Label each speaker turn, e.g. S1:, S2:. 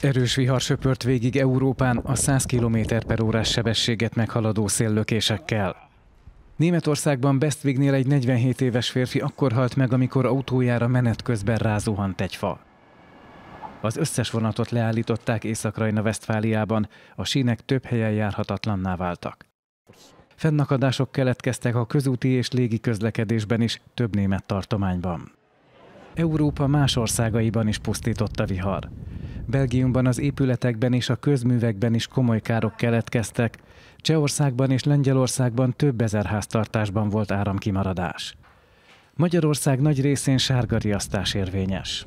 S1: Erős vihar söpört végig Európán a 100 km per órás sebességet meghaladó széllökésekkel. Németországban Bestvignél egy 47 éves férfi akkor halt meg, amikor autójára menet közben rázuhant egy fa. Az összes vonatot leállították Észak-Rajna-Vesztfáliában, a sínek több helyen járhatatlanná váltak. Fennakadások keletkeztek a közúti és légi közlekedésben is több német tartományban. Európa más országaiban is pusztított a vihar. Belgiumban az épületekben és a közművekben is komoly károk keletkeztek, Csehországban és Lengyelországban több ezer háztartásban volt áramkimaradás. Magyarország nagy részén sárga riasztás érvényes.